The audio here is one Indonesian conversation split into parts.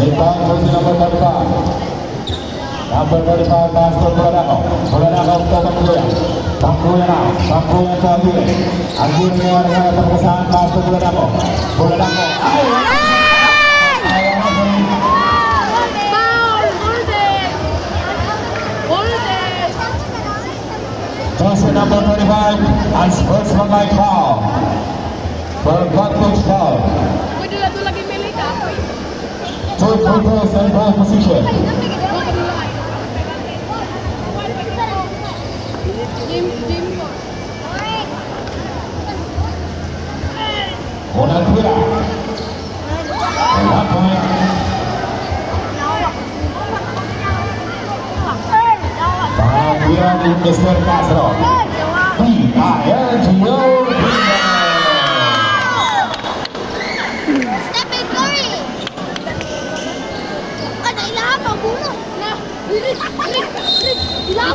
এইবার চলছে নম্বর ব্যবসা নম্বর ব্যবসা পাঁচশো ধরে রাখো ধরে রাখো তখন সম্পূর্ণ নাও সম্পূর্ণ চলবে আগুন নেওয়ার ঘরে প্রসাদ পাঁচশো ধরে রাখো ধরে রাখো Toss it number 35 and sports from my car. Joy Cobra San Bra Position. Ronald Huera. And that point. Para Huera di Mr. Castro. Di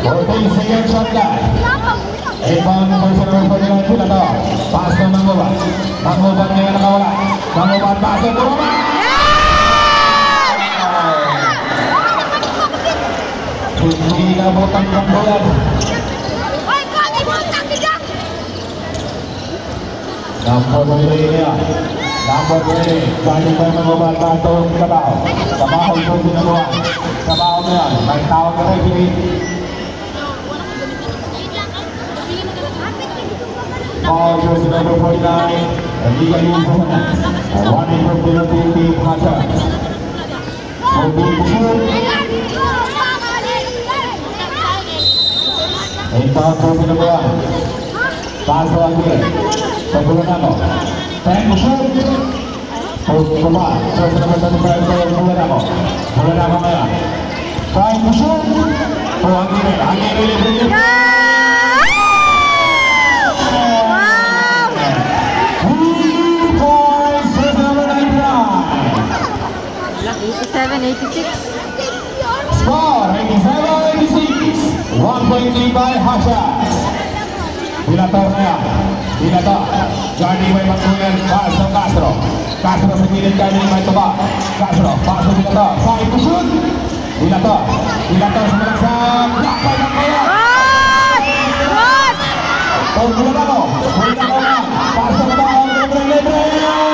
Golden second shot guy. Ivan Faisal Faisal pun ada. Pas ke Mangoban. Mangoban yang nak awal. Mangoban pas ke Kurma. Tidak botak kembolan. Nampak boleh dia. Nampak boleh. Jangan lupa Mangoban pas ke Kurma. Kebawah itu Mangoban. Kebawah ni. Main tahu kerja ini. all jersey number 49, Emilio Jonas, running from the Olympic Hunter. For the two, inbound number one, pass on here, Sakura Namo, thank you. Coba, jersey number 35, Sakura Namo, Sakura Namo merah, thank you. Oh, angin, angin, angin, angin. 87, 86. Score 87-86. One point by Hasha. Dilator na yan. Dilator. Johnny may magkunan. Pass ng Castro. Castro Johnny may tuba. Castro. Pass ng Dilator. Side to shoot. Dilator. Dilator sa malaksan. Lakay ng kaya. Oh, bulan ako. Bulan ako na. Pass ng Dilator. Libre,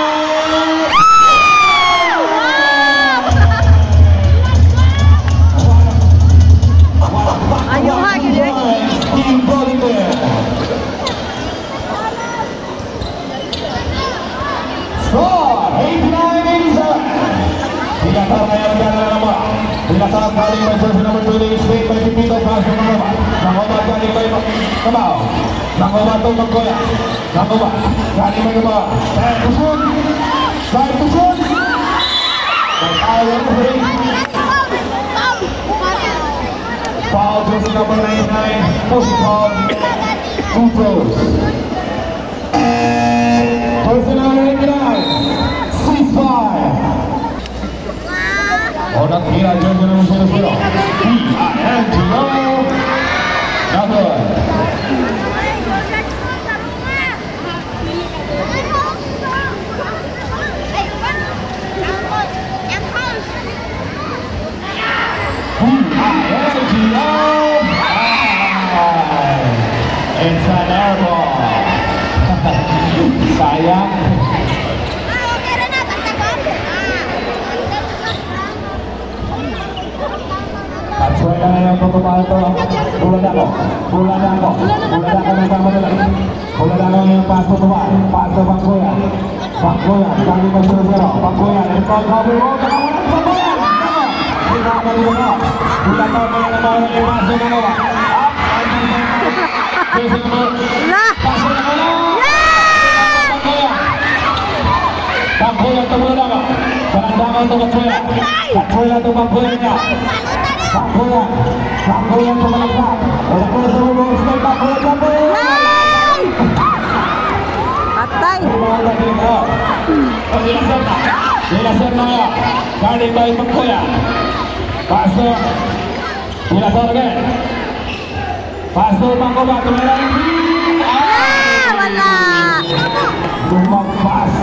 Kamaw. Nakuha itong magkola. Tusun. Tusun. Tusun. Foul to the number 99, push two throws. Personal 99, ceasefire. Here, I'm going to you. We are Pasukan na lang po kumahal to. Bulan ako. Bulan ako. Bulan ako ng pamanulan. Bulan ako yung paso kumahal. Paso Bangkuya. Bangkuya. Kali pa sila sila. Bangkuya. Ito ang cover mo. Takawalan Bangkuya. Hindi ka dito na. Bulan ako kaya naman yung paso na nawa. Up. Paso na La! Paso na nawa. Bangkuya. Malaksak. Wala ko sa mga stay. Bangkuya. Bangkuya. Patay! Dilaser na yan. Galing by Magkuya. Paso. Dilaser again. Paso Magkuya. Tumira. Ah! Wala! Lumagpas.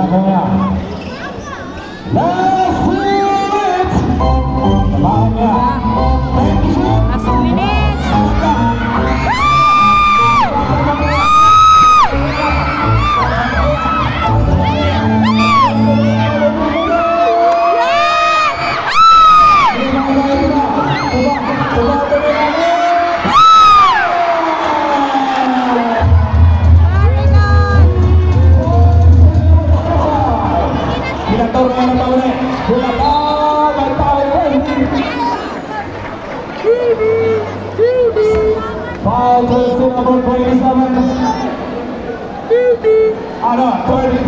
老公呀。Diatur oleh Paule. Bola ball by Paule. Foul jersey number 27. Ah, no, 20.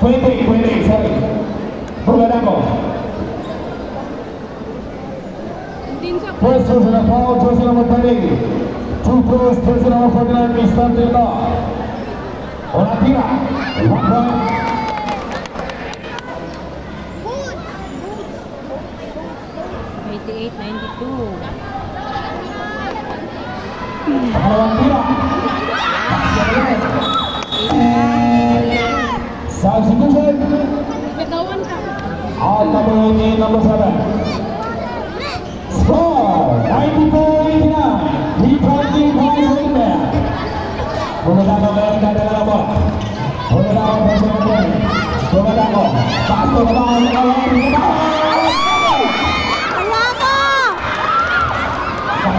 20, 20, sorry. Bulgadako. Din sa First jersey na foul, jersey number 20. Two players, jersey number 49, Mr. Tila. Orang tira. One point. Eighty-eight, ninety-two. Pangalawang tira. Substitution. bitawan ka. Out number 18, number 7. Score 94-89. He probably points in there. Bumagano meron ka na lang mo. Bumagano pa siya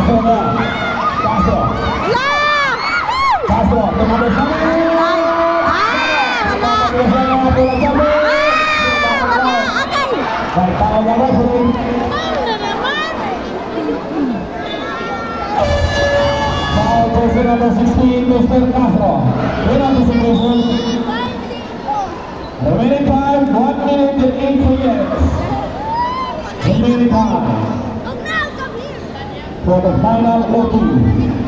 黄色，黄色，黄色，那么他们输了。啊，那么，黄色不能犯规。啊，那么啊可以。那么他们输了。棒的，那么。South Carolina 16, Mr. Castro, winner of this division. The winner is one of the Indians. time. For the final jacket.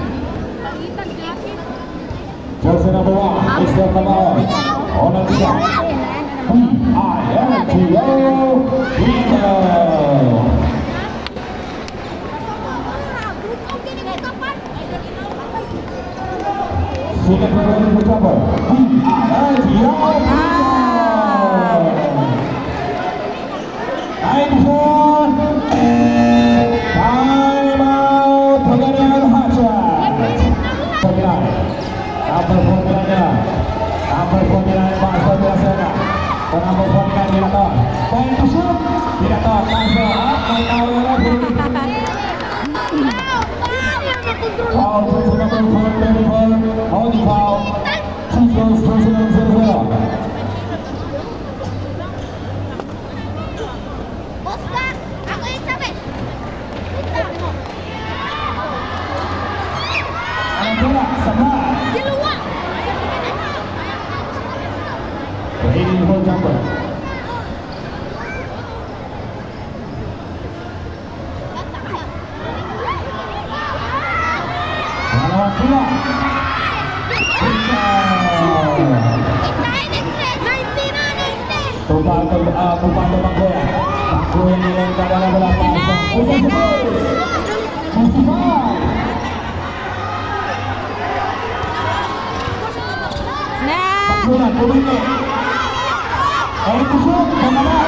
Jersey number 1, Mr. Camaro. On the. Peter. 94. Vai, passou. Tumpang ke uh, tumpang ke Bangkoya. Bangkoya ni yang kat dalam bola pasang. Pusing sebut. Pusing Na! Bola kuning ni. Eh kusuk sama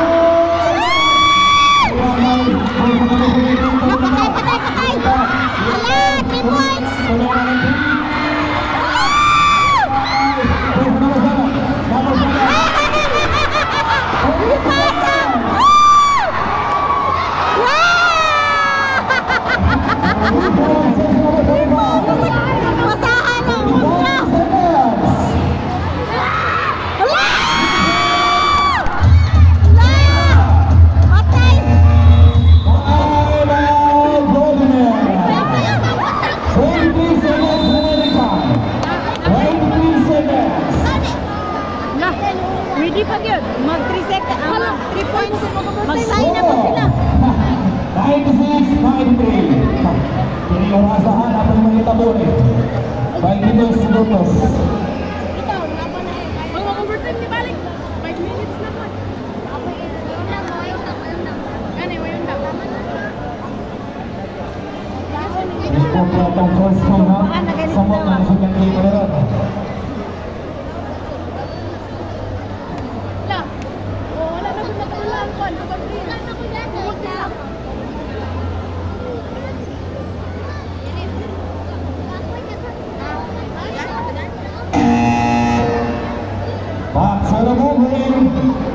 Pak Solomon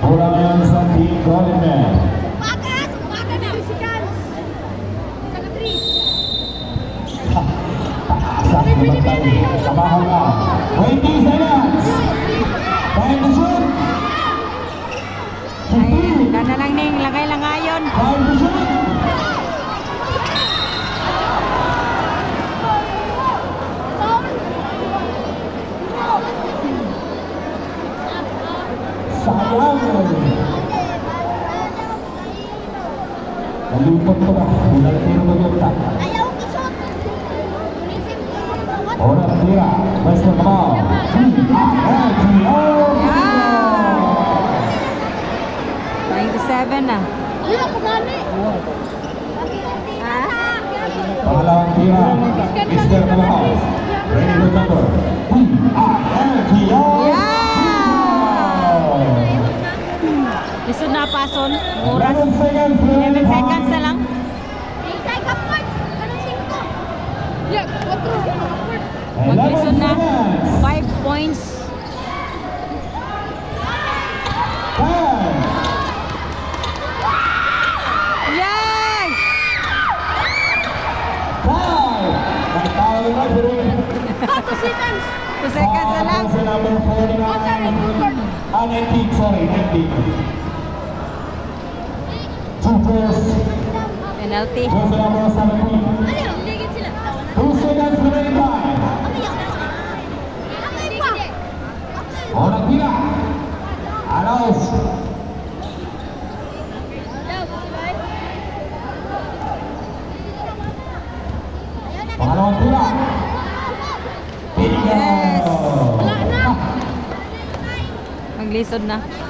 Puraman Sandeep Golden Man. 97 na. Ah. Iya, kumani. Pahlawan Kira, Mr. Mohamed, ready to number, we are Kira. Yeah! Isun na pason, oras, 11 seconds na lang. Hintay ka, Pat! 5? Yeah, 4. number 49. And ending, sorry, ending. Two goals. Penalty. Number 17. सुनना।